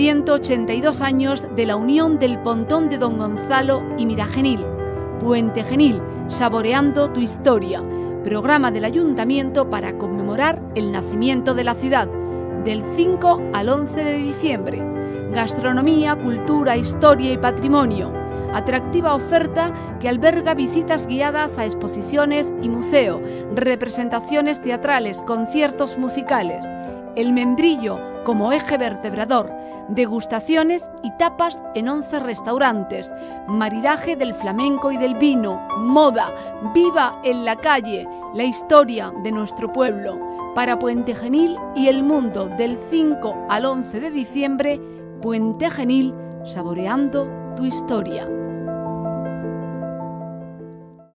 182 años de la unión del Pontón de Don Gonzalo y Miragenil. Puente Genil, saboreando tu historia. Programa del Ayuntamiento para conmemorar el nacimiento de la ciudad, del 5 al 11 de diciembre. Gastronomía, cultura, historia y patrimonio. Atractiva oferta que alberga visitas guiadas a exposiciones y museo, representaciones teatrales, conciertos musicales. El membrillo como eje vertebrador, degustaciones y tapas en 11 restaurantes, maridaje del flamenco y del vino, moda, viva en la calle, la historia de nuestro pueblo. Para Puente Genil y el mundo del 5 al 11 de diciembre, Puente Genil, saboreando tu historia.